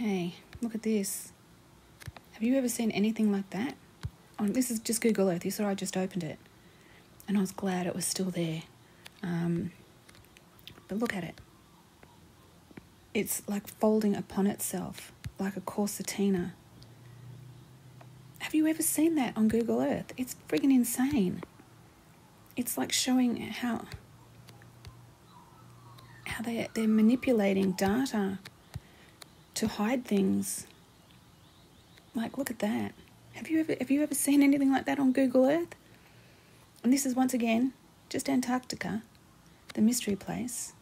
Okay, look at this. Have you ever seen anything like that? Oh, this is just Google Earth. You saw I just opened it. And I was glad it was still there. Um, but look at it. It's like folding upon itself, like a concertina. Have you ever seen that on Google Earth? It's friggin' insane. It's like showing how how they they're manipulating data to hide things. Like look at that. Have you ever have you ever seen anything like that on Google Earth? And this is once again just Antarctica, the mystery place.